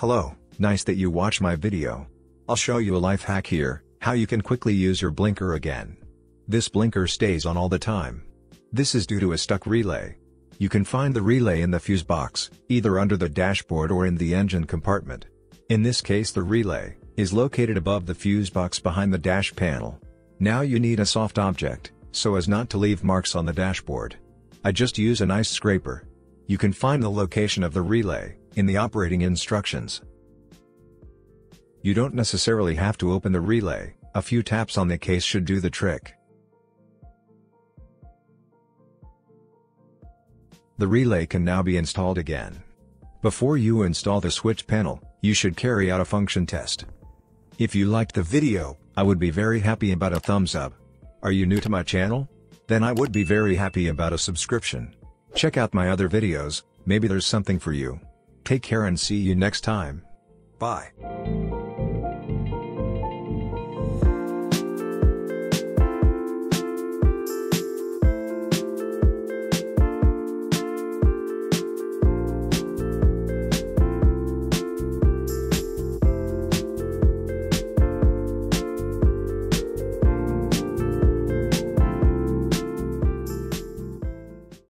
Hello, nice that you watch my video. I'll show you a life hack here, how you can quickly use your blinker again. This blinker stays on all the time. This is due to a stuck relay. You can find the relay in the fuse box, either under the dashboard or in the engine compartment. In this case the relay, is located above the fuse box behind the dash panel. Now you need a soft object, so as not to leave marks on the dashboard. I just use a nice scraper. You can find the location of the relay, in the operating instructions. You don't necessarily have to open the relay, a few taps on the case should do the trick. The relay can now be installed again. Before you install the switch panel, you should carry out a function test. If you liked the video, I would be very happy about a thumbs up. Are you new to my channel? Then I would be very happy about a subscription. Check out my other videos, maybe there's something for you. Take care and see you next time. Bye.